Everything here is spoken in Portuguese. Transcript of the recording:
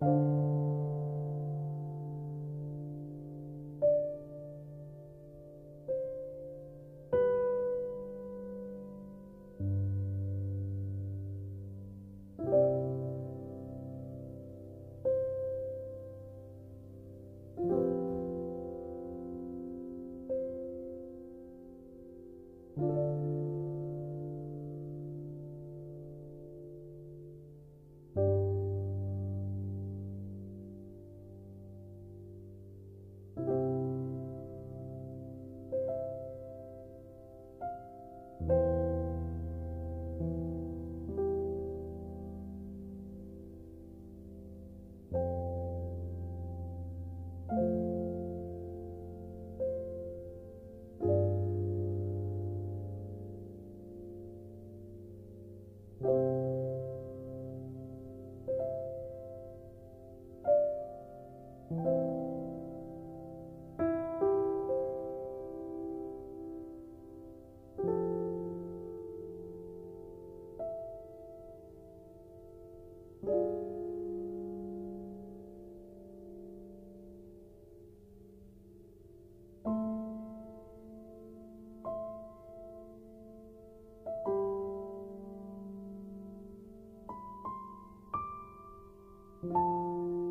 thank you Música